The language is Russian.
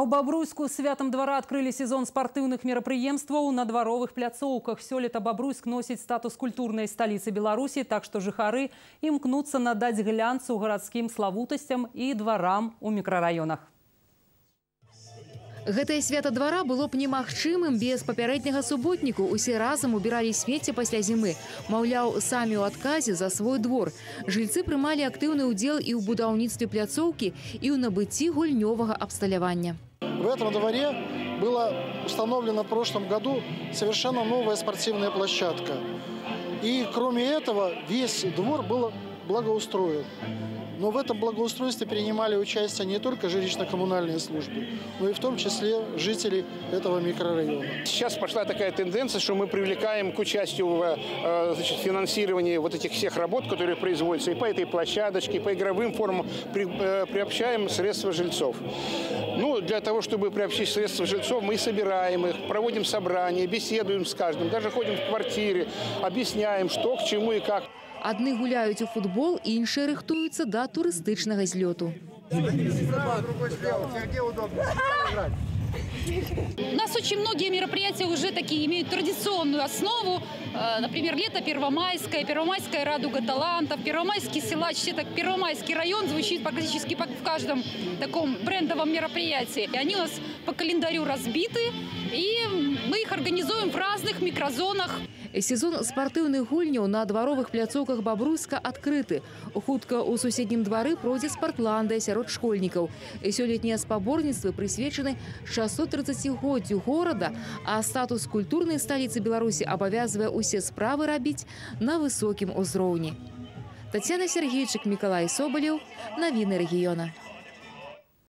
У Бабруйску святам двора открыли сезон спартыўных мерапрыемстваў на дваровых пляцоўках. Сёлета Бабруйск носіць статус культурнай сталіцы Беларусі, так што жыхары імкнуцца надаць глянцу гарадскім славутасцям і дварам у мікрараёнах. Гэтае свята двара было б немагчымым без папярэдняга суботніку. Усе разам убіралі смецце пасля зімы. Маўляў, самі ў адказе за свой двор. Жыльцы прымалі актыўны ўдзел і ў будаўніцтве пляцоўкі, і ў набыцці гульнёвага абсталявання. В этом дворе была установлена в прошлом году совершенно новая спортивная площадка. И кроме этого весь двор был благоустроен. Но в этом благоустройстве принимали участие не только жилищно-коммунальные службы, но и в том числе жители этого микрорайона. Сейчас пошла такая тенденция, что мы привлекаем к участию в э, значит, финансировании вот этих всех работ, которые производятся, и по этой площадочке, и по игровым формам при, э, приобщаем средства жильцов. Ну, для того, чтобы приобщить средства жильцов, мы собираем их, проводим собрания, беседуем с каждым, даже ходим в квартиры, объясняем, что, к чему и как. Адны гуляюць у футбол, іншыя рыхтуюцца да турыстычнага злёту. У нас очень многие мероприятия уже такие имеют традиционную основу. Э, Например, лето Первомайское, Первомайская радуга талантов, Первомайский силач. Все так Первомайский район звучит практически в каждом таком брендовом мероприятии. И они у нас по календарю разбиты, и мы их организуем в разных микрозонах. Сезон спартыўных гульняў на дваровых пляцоўках Бабруйска адкрыты. Хутка ў суседнім двары пройдзе спартландыя сярод школьнікаў. Сёлетнія спаборніцтвы прысвечаны 630годдзю горада, а статус культурнай сталіцы Беларусі абавязвае ўсе справы рабіць на высокім узроўні. Татьяна Сергейчык, Миколай Соболев. Навіны рэгіёна.